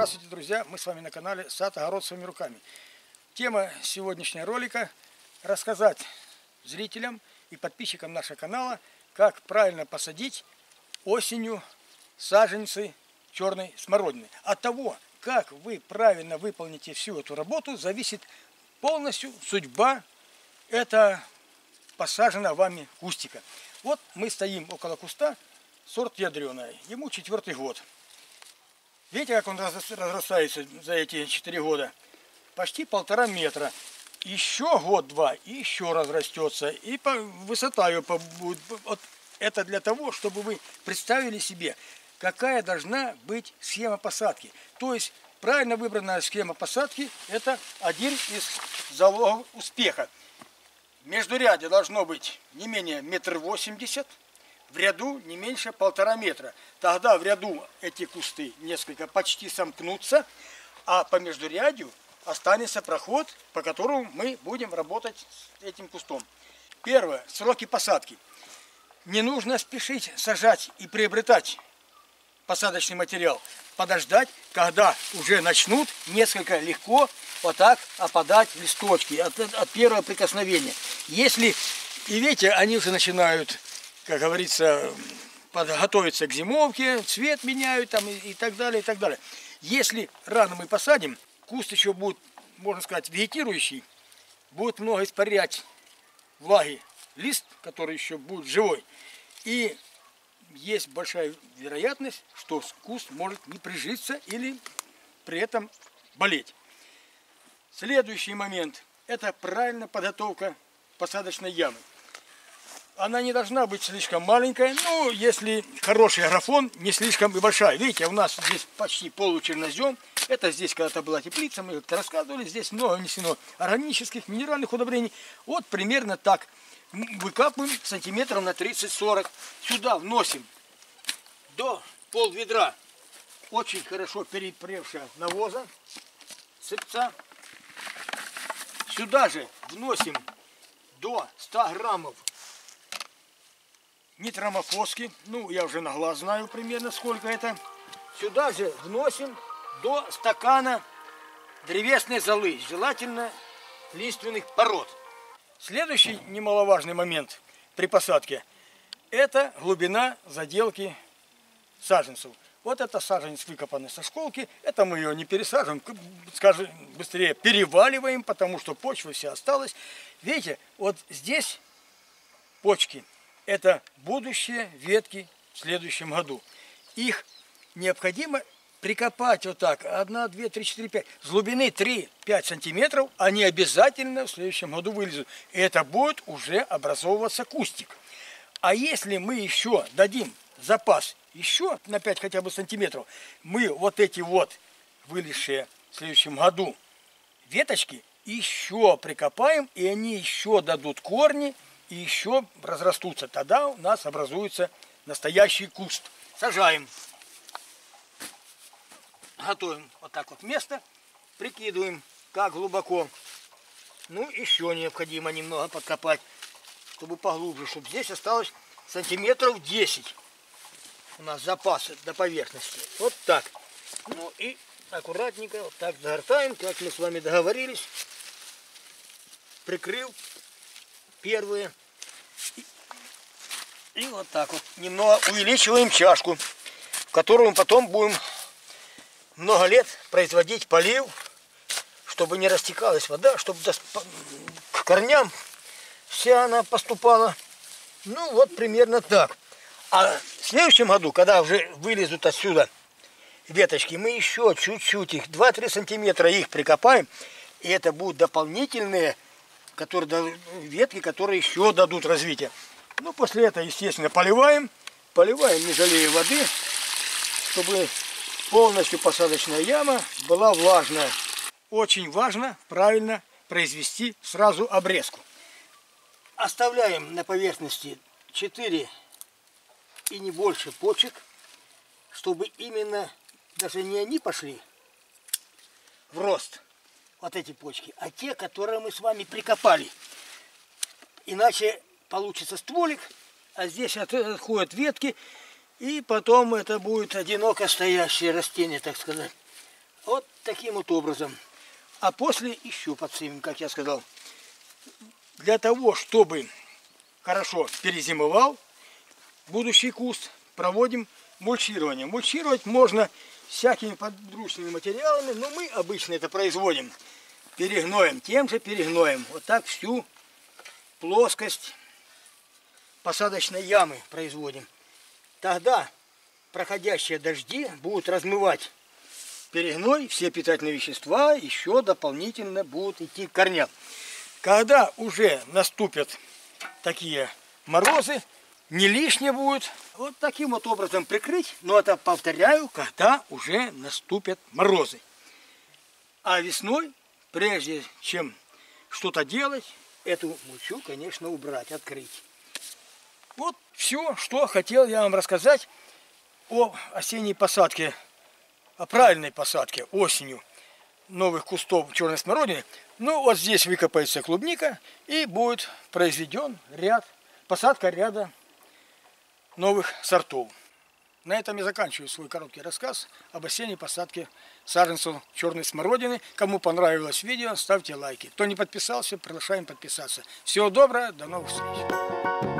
Здравствуйте, друзья! Мы с вами на канале Сад Огород своими руками. Тема сегодняшнего ролика – рассказать зрителям и подписчикам нашего канала, как правильно посадить осенью саженцы черной смородины. От того, как вы правильно выполните всю эту работу, зависит полностью судьба это посаженного вами кустика. Вот мы стоим около куста, сорт ядреная, ему четвертый год. Видите, как он разрастается за эти четыре года? Почти полтора метра. Еще год-два еще разрастется. И по, высота ее будет. Вот это для того, чтобы вы представили себе, какая должна быть схема посадки. То есть правильно выбранная схема посадки – это один из залогов успеха. Междурядье должно быть не менее метр восемьдесят, в ряду не меньше полтора метра. Тогда в ряду эти кусты несколько почти сомкнутся, а по междурядью останется проход, по которому мы будем работать с этим кустом. Первое. Сроки посадки. Не нужно спешить сажать и приобретать посадочный материал. Подождать, когда уже начнут несколько легко вот так опадать листочки от, от первого прикосновения. Если, и видите, они уже начинают, как говорится, подготовиться к зимовке, цвет меняют там и, и так далее, и так далее. Если рано мы посадим, куст еще будет, можно сказать, вегетирующий, будет много испарять влаги лист, который еще будет живой. И есть большая вероятность, что куст может не прижиться или при этом болеть. Следующий момент – это правильная подготовка посадочной ямы. Она не должна быть слишком маленькая, но если хороший графон, не слишком и большая. Видите, у нас здесь почти получернозем. Это здесь когда-то была теплица, мы как-то рассказывали. Здесь много внесено органических, минеральных удобрений. Вот примерно так – выкапываем сантиметров на 30-40. Сюда вносим до пол ведра очень хорошо перепревшая навоза, сыпца. Сюда же вносим до 100 граммов нитромофоски. Ну, я уже на глаз знаю примерно сколько это. Сюда же вносим до стакана древесной золы, желательно лиственных пород. Следующий немаловажный момент при посадке – это глубина заделки саженцев. Вот это саженец выкопанный со школки, это мы ее не пересаживаем, скажем, быстрее переваливаем, потому что почва вся осталась. Видите, вот здесь почки – это будущие ветки в следующем году. Их необходимо прикопать вот так, одна, две, три, четыре, пять, с глубины 3-5 сантиметров, они обязательно в следующем году вылезут. И это будет уже образовываться кустик. А если мы еще дадим запас еще на 5 хотя бы сантиметров, мы вот эти вот вылезшие в следующем году веточки еще прикопаем, и они еще дадут корни, и еще разрастутся. Тогда у нас образуется настоящий куст. Сажаем готовим вот так вот место, прикидываем, как глубоко. Ну, еще необходимо немного подкопать, чтобы поглубже, чтобы здесь осталось сантиметров 10 у нас запасы до поверхности. Вот так. Ну и аккуратненько вот так загортаем, как мы с вами договорились. Прикрыл первые. И, вот так вот немного увеличиваем чашку, в которую мы потом будем много лет производить полив, чтобы не растекалась вода, чтобы к корням вся она поступала. Ну вот примерно так. А в следующем году, когда уже вылезут отсюда веточки, мы еще чуть-чуть их, 2-3 сантиметра их прикопаем, и это будут дополнительные которые, ветки, которые еще дадут развитие. Ну, после этого, естественно, поливаем, поливаем, не жалея воды, чтобы полностью посадочная яма была влажная. Очень важно правильно произвести сразу обрезку. Оставляем на поверхности 4 и не больше почек, чтобы именно даже не они пошли в рост, вот эти почки, а те, которые мы с вами прикопали. Иначе получится стволик, а здесь отходят ветки, и потом это будет одиноко стоящее растение, так сказать. Вот таким вот образом. А после еще подсыпем, как я сказал. Для того, чтобы хорошо перезимовал будущий куст, проводим мульчирование. Мульчировать можно всякими подручными материалами, но мы обычно это производим перегноем, тем же перегноем. Вот так всю плоскость посадочной ямы производим. Тогда проходящие дожди будут размывать перегной, все питательные вещества еще дополнительно будут идти к корням. Когда уже наступят такие морозы, не лишнее будет вот таким вот образом прикрыть, но это повторяю, когда уже наступят морозы. А весной, прежде чем что-то делать, эту мульчу, конечно, убрать, открыть. Вот все, что хотел я вам рассказать о осенней посадке, о правильной посадке осенью новых кустов черной смородины. Ну, вот здесь выкопается клубника и будет произведен ряд, посадка ряда новых сортов. На этом я заканчиваю свой короткий рассказ об осенней посадке саженцев черной смородины. Кому понравилось видео, ставьте лайки. Кто не подписался, приглашаем подписаться. Всего доброго, до новых встреч.